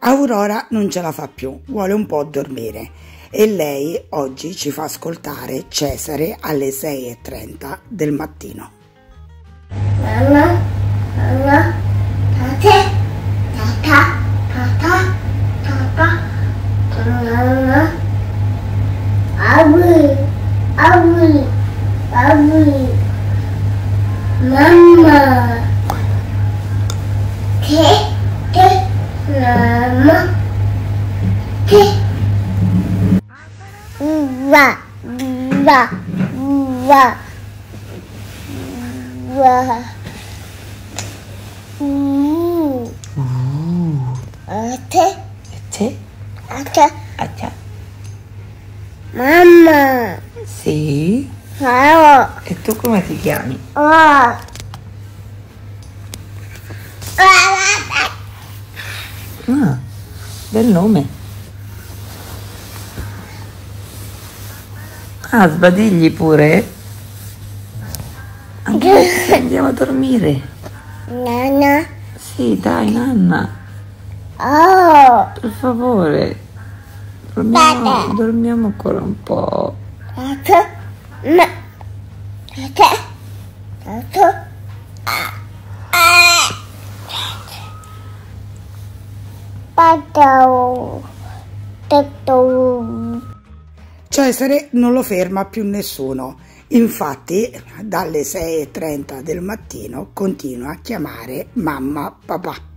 Aurora non ce la fa più, vuole un po' dormire. E lei oggi ci fa ascoltare Cesare alle 6.30 del mattino. Mamma, mamma, tate, tata, tata, tata, mamma, auguri, auguri, auguri, mamma, te, te, mamma, te, va, va, va. Wah. Uh. Ate, Sì, ate, accia. mamma. Sì. Ciao. E tu come ti chiami? Oh. Ah, del nome. Ah, sbadigli pure? Anche- Andiamo a dormire. Nana. Sì, dai, Nanna, Oh. per favore. Dormiamo, dormiamo ancora un po'. Ma. Ate. Patau. Cesare non lo ferma più nessuno. Infatti, dalle 6.30 del mattino continua a chiamare mamma papà.